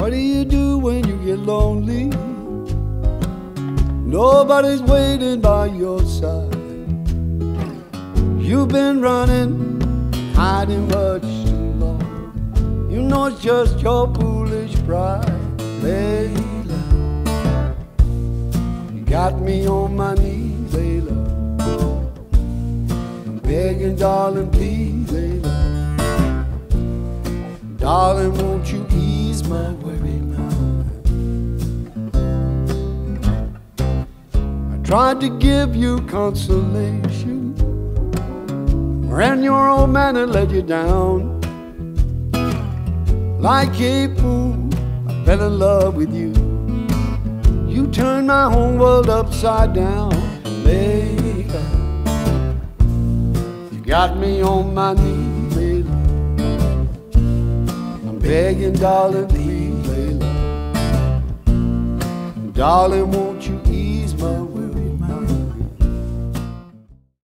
What do you do when you get lonely? Nobody's waiting by your side. You've been running, hiding much too long. You know it's just your foolish pride, Layla. You got me on my knees, Layla. I'm begging, darling, please, Layla. Darling, won't you ease my worry mind? I tried to give you consolation when your old man had let you down. Like a fool, I fell in love with you. You turned my whole world upside down, Layla. You got me on my knees, begging, darling, please, Layla. Darling, won't you ease my way?